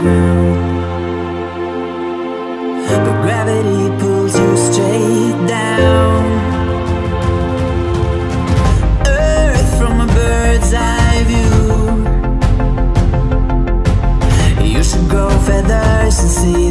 ground. But gravity pulls you straight down. Earth from a bird's eye view. You should grow feathers and see